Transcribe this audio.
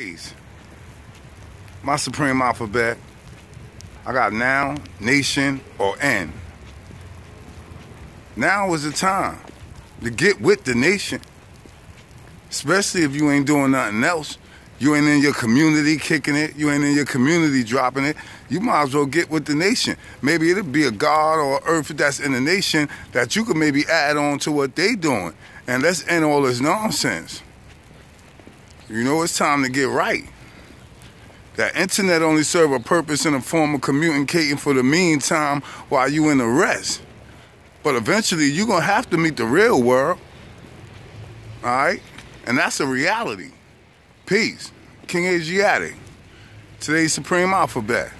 Peace. My supreme alphabet. I got now, nation, or N. Now is the time to get with the nation. Especially if you ain't doing nothing else. You ain't in your community kicking it. You ain't in your community dropping it. You might as well get with the nation. Maybe it'll be a God or earth that's in the nation that you could maybe add on to what they doing. And let's end all this nonsense. You know it's time to get right. That internet only serve a purpose in the form of communicating for the meantime while you in the rest. But eventually you're gonna have to meet the real world. Alright? And that's a reality. Peace. King Asiatic. Today's Supreme Alphabet.